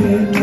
You.